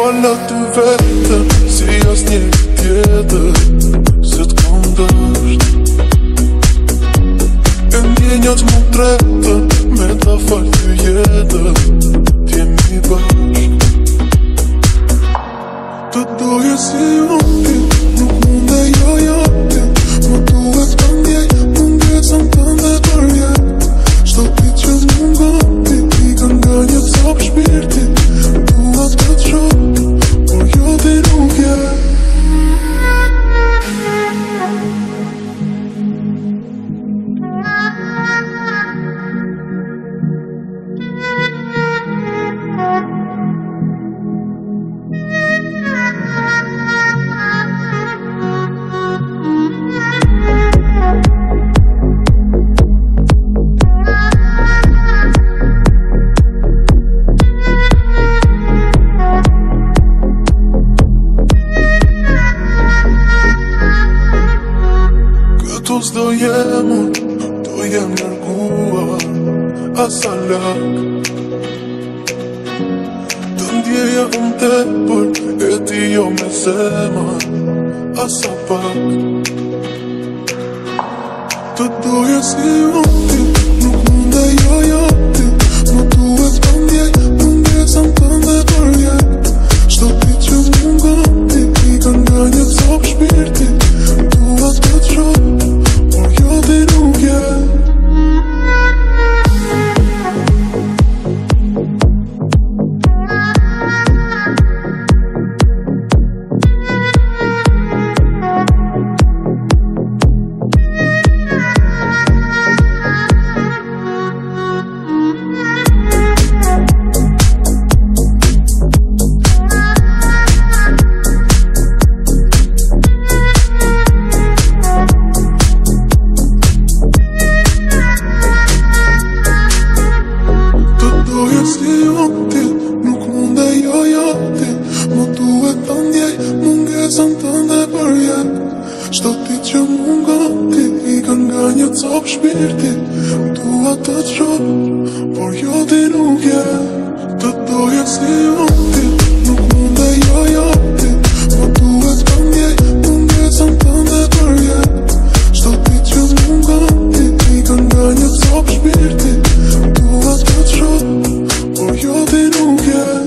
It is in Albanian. Po në të vetë, si jas një tjetë, si të këm të është E një një të më tretë, me të falë të jetë Dios doy el amor, doy el orgullo a salar. Donde hay un tiempo, el tío me se va a zapar. Todo es que yo te Sëmë të ndë për jetë Shto ti që mund nga ti I ka nga një copë shpirti Tu atë të qopë Por jo ti nuk je Të dojët si o ti Nuk mund e jo jo ti Po tu e të këmje Të ndë sëmë të ndë për jetë Shto ti që mund nga ti I ka nga një copë shpirti Tu atë të qopë Por jo ti nuk je